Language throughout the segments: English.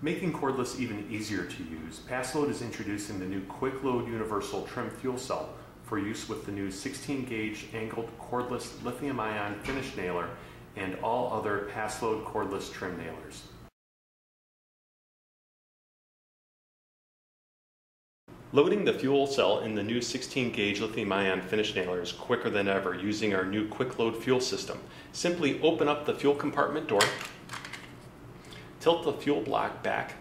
Making cordless even easier to use, Paslode is introducing the new Quicklode Universal Trim Fuel Cell for use with the new 16 gauge angled cordless lithium ion finish nailer and all other Paslode cordless trim nailers. Loading the fuel cell in the new 16 gauge lithium ion finish nailer is quicker than ever using our new Quicklode fuel system. Simply open up the fuel compartment door, tilt the fuel block back,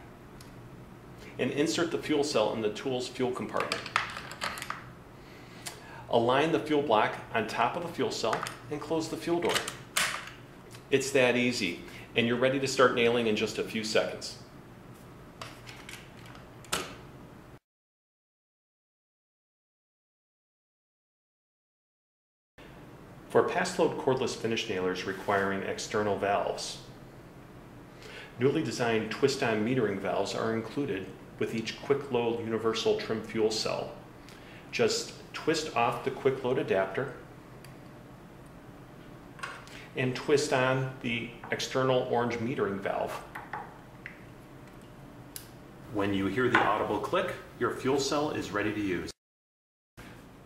and insert the fuel cell in the tool's fuel compartment. Align the fuel block on top of the fuel cell and close the fuel door. It's that easy, and you're ready to start nailing in just a few seconds. For Paslode cordless finish nailers requiring external valves, newly designed twist-on metering valves are included with each Quicklode universal trim fuel cell. Just twist off the Quicklode adapter and twist on the external orange metering valve. When you hear the audible click, your fuel cell is ready to use.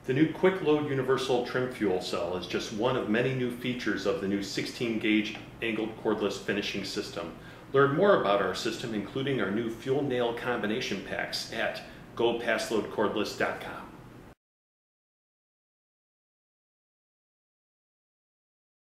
The new Quicklode Universal Trim Fuel Cell is just one of many new features of the new 16 gauge angled cordless finishing system. Learn more about our system, including our new fuel nail combination packs at gopaslodecordless.com.